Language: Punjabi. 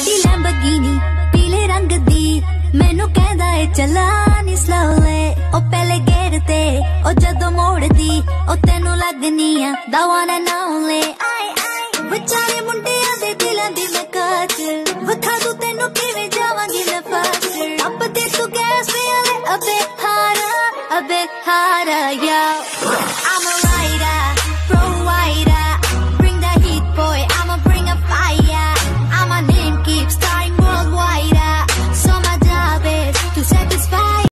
ਗੱਡੀ ਲੈਂਬਰਗਿਨੀ ਪੀਲੇ ਰੰਗ ਦੀ। ਮੈਨੂੰ ਕਹਿੰਦਾ ਏ ਚਲਾ ਸਲੋਲੇ ਉਹ ਪਹਿਲੇ ਗੇਰ ਤੇ, ਉਹ ਜਦੋਂ ਮੋੜਦੀ, ਉਹ ਤੈਨੂੰ ਲੱਗਨੀ ਆ ਦਾ ਵਨ ਐਂਡ ਆਈ ਆਈ ਵਿਚਾਰੇ ਮੁੰਡਿਆਂ ਦੇ ਦਿਲਾਂ ਦੀ ਮੈਂ ਕਾਤਲ ਵਖਾ ਦੂ ਤੈਨੂੰ ਕਿਵੇਂ ਜਾਵਾਂਗੀ ਮੈਂ ਫਾਸਟਰ ਅੱਪ ਤੇ ਤੂੰ ਗੈਸ ਵੇ, ਅਬੇ ਹਾਰਾ ਅਬੇ ਹਾਰਾ ਯਾ